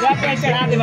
Gracias,